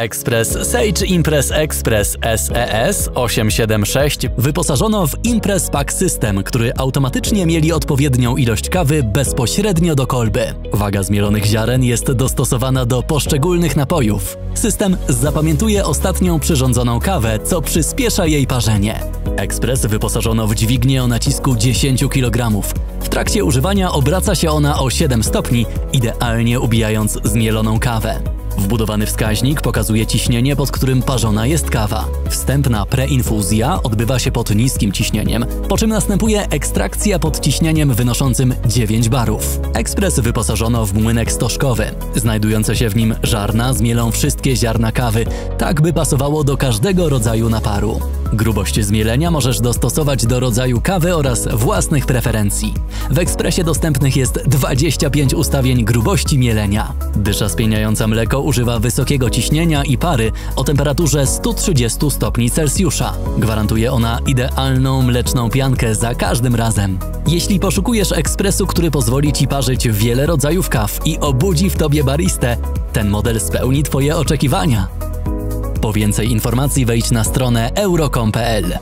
Express Sage Impress Express SES 876 wyposażono w Impress Pack System, który automatycznie mieli odpowiednią ilość kawy bezpośrednio do kolby. Waga zmielonych ziaren jest dostosowana do poszczególnych napojów. System zapamiętuje ostatnią przyrządzoną kawę, co przyspiesza jej parzenie. Express wyposażono w dźwignię o nacisku 10 kg. W trakcie używania obraca się ona o 7 stopni, idealnie ubijając zmieloną kawę. Wbudowany wskaźnik pokazuje ciśnienie, pod którym parzona jest kawa. Wstępna preinfuzja odbywa się pod niskim ciśnieniem, po czym następuje ekstrakcja pod ciśnieniem wynoszącym 9 barów. Ekspres wyposażono w młynek stożkowy. Znajdujące się w nim żarna zmielą wszystkie ziarna kawy, tak by pasowało do każdego rodzaju naparu. Grubość zmielenia możesz dostosować do rodzaju kawy oraz własnych preferencji. W ekspresie dostępnych jest 25 ustawień grubości mielenia. Dysza spieniająca mleko używa wysokiego ciśnienia i pary o temperaturze 130 stopni Celsjusza. Gwarantuje ona idealną mleczną piankę za każdym razem. Jeśli poszukujesz ekspresu, który pozwoli Ci parzyć wiele rodzajów kaw i obudzi w Tobie baristę, ten model spełni Twoje oczekiwania. Po więcej informacji wejdź na stronę euro.com.pl.